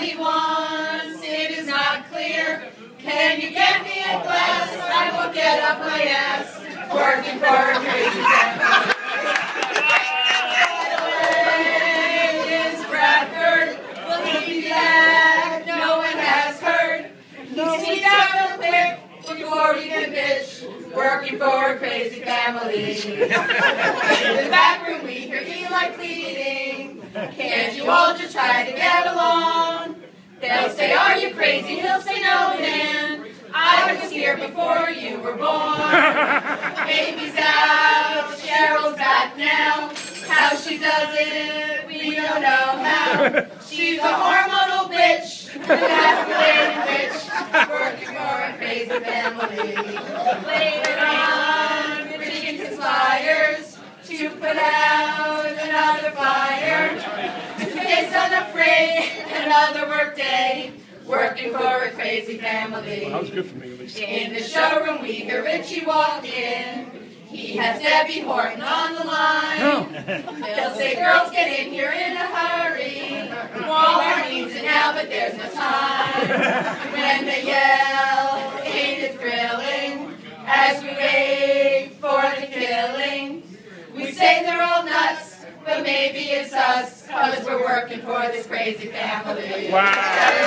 he wants, it is not clear. Can you get me a glass? I will get off my ass, working for a crazy family. Will be back? No one has heard. Out quick before bitch, working for a crazy family. The back room we hear Eli pleading, can't you all just try to get along? They'll say, are you crazy? He'll say, no, man. I was here before you were born. Baby's out, Cheryl's back now. How she does it, we don't know how. She's a hormonal bitch, an escalating bitch, working for a crazy family. Later another work day, working for a crazy family. Well, that was good for me, at least. In the showroom, we hear Richie walk in. He has Debbie Horton on the line. He'll say, girls, get in here in a hurry. Walmart needs it now, but there's no time. When they yell, ain't it thrilling? As we wait for the killing. We say they're all nuts, maybe it's us, cause we're working for this crazy family. Wow.